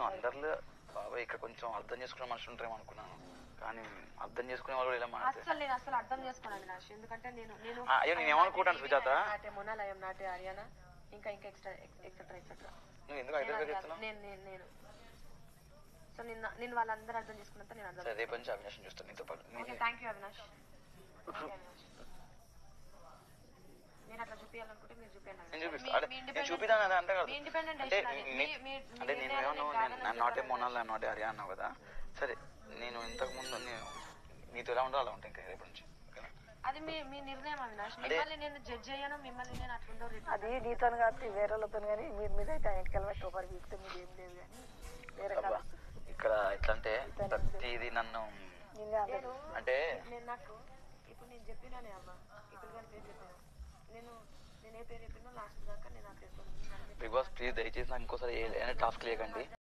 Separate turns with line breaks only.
నేను అందరిలో బాబాయ్ ఇక్కడ కొంచెం అర్థం చేసుకునే మనుషులు ఉంటారేమో అనుకున్నాను. కానీ అర్థం చేసుకునే వాళ్ళు కూడా ఇలా మాట్లాడితే
అస్సలు నేను అసలు అర్థం చేసుకోను అవినాష్. ఎందుకంటే నేను నేను
అయ్యో నేను ఏమనుకుంటాను సుజాత?
నాటే మొనాలయం నాటే హర్యానా ఇంకా ఇంకా ఎక్స్ట్రా ఎక్సెట్రా ఎక్సెట్రా
నువ్వు ఎందుకు ఐడియా చెప్తున్నావు?
నేను నేను నేను. సో నిన్న నేను వాళ్ళందరూ అర్థం చేసుకున్నంత నేను అర్థం
రేపు నుంచి అవినాశం చూస్తాను నీతో పాటు.
Okay thank you Avinash. Avinash. నేను అట్లా చూపించాలనుకుంటే మీరు చూపించండి
నేను
అవినాష్.
చూపిస్తా.
మీ-
అదే
మీ
నేను
independent-
చూపిదాను అదే అంటే నేను నాటే
చెప్పను
మొనాలి నాటే హరియా అన్నావు కదా? సరే నేను ఇంతకు ముందు నేను నీతో ఎలా ఉండాలో అలా ఉంటాను ఇంకా రేపు నుంచి?
అది మీ మీ నిర్ణయం అవినాష్.
అదే-
మిమ్మల్ని నేను జడ్జ్ అయ్యాను మిమ్మల్ని నేను అట్లుండో
అది నీతో కాబట్టి వేరే వాళ్ళతో కానీ మీరు మీద అయితే ఆయనకి వెళ్ళి ఒకరు వీక్తే మీరు ఏం లేదు కానీ వేరే
ఇక్కడ ఎట్లా అంటే ప్రతిదీ నన్ను అంటే
నేను నాకు ఇప్పుడు నేను చెప్పినానే అమ్మ ఇప్పుడు కానీ పేరు చెప్పాను. నేను నేను ఏ పేరు చెప్పినా లాస్ట్ దాకా నేను ఆ పేరు
బిగ్ బాస్ ప్లీజ్ దయచేసి నాకు ఇంకోసారి ఏ టాస్క్ లేకండి